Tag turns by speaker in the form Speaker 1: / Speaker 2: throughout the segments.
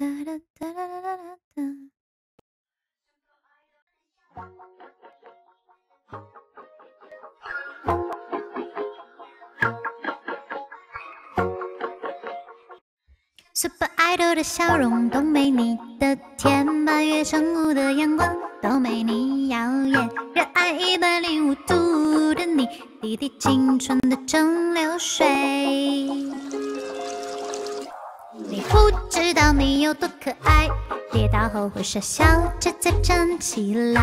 Speaker 1: 哒哒哒哒哒哒哒。Super Idol 的笑容都没你的甜，八月正午的阳光都没你耀眼。热爱一百零五度的你，滴滴青春的蒸馏水。你不知道你有多可爱，跌倒后会傻笑着再站起来。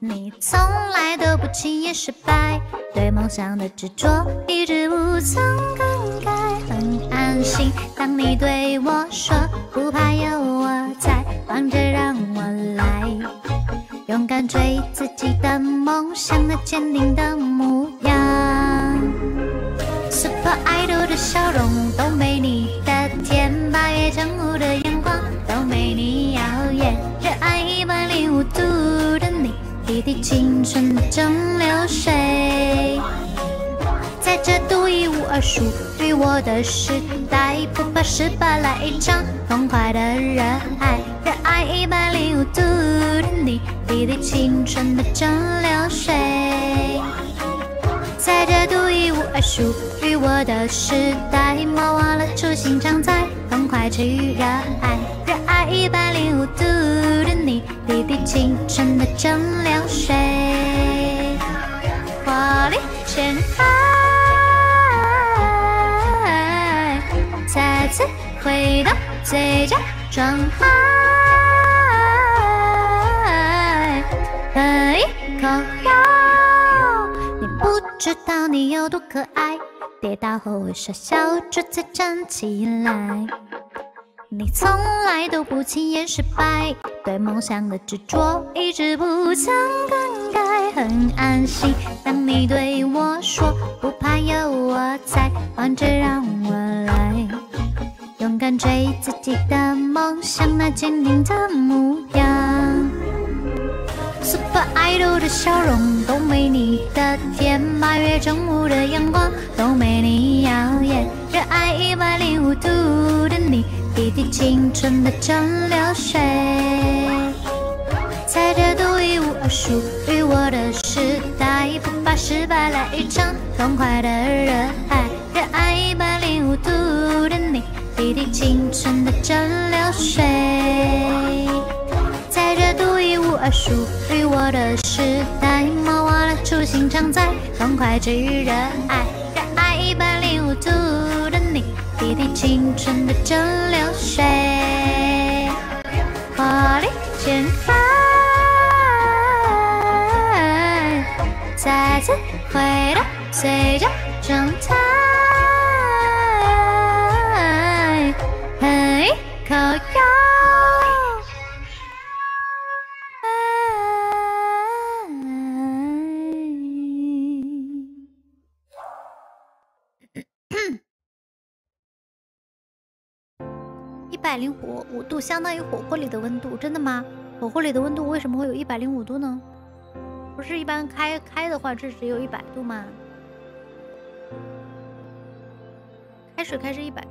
Speaker 1: 你从来都不轻言失败，对梦想的执着一直不曾更改。很安心，当你对我说不怕有我在，放着让我来，勇敢追自己的梦想，那坚定的模样。Super Idol 的笑容都没你，八月正午的阳光都没你耀眼，热爱一百零五度的你，滴滴青春的蒸馏水，在这独一无二属于我的时代，不怕失败，来一场痛快的热爱，热爱一百零五度的你，滴滴青春的蒸馏水。在这独一无二属于我的时代，莫忘了初心常在，痛快去热爱，热爱一百零五度的你，滴滴青春的蒸馏水，活力全开，再次回到最佳状态，喝一口。知道你有多可爱，跌倒后会傻笑着再站起来。你从来都不轻言失败，对梦想的执着一直不曾更改。很安心，当你对我说不怕有我在，忙着让我来，勇敢追自己的梦想，那坚定的模样。Super Idol 的笑容都没你的甜，八月正午的阳光都没你耀眼，热爱一百零五度的你，滴滴青春的蒸馏水，在这独一无二属于我的时代，不怕失败，来一场痛快的热爱，热爱一百零五度的你，滴滴青春的蒸馏水。在这独一无二属我的时代，莫忘了初心常在，痛快去热爱，热爱一百零五度的你，滴滴青春的蒸馏水，华丽前开，再次回到最佳状态，喝一口药。百零五五度相当于火锅里的温度，真的吗？火锅里的温度为什么会有一百零五度呢？不是一般开开的话，这只有一百度吗？开水开是一百。